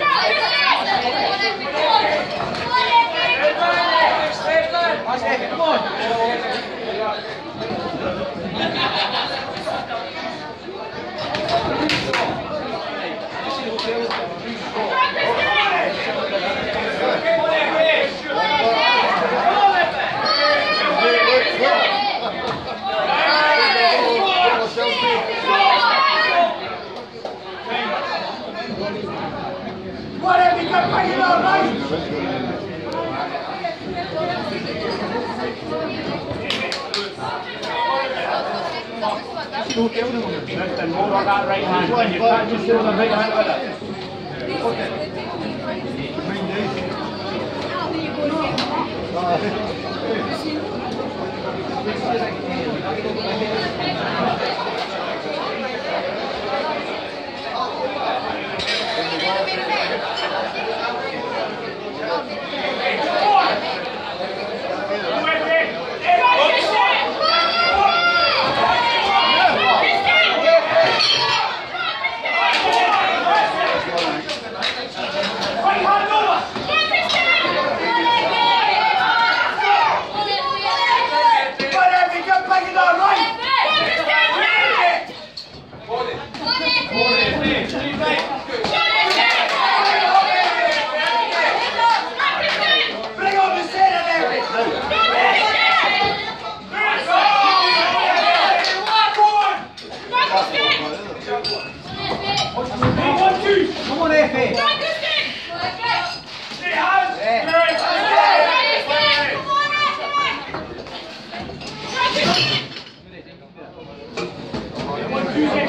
我是你 Hand. You can't just do the right hand with it. Tuesday.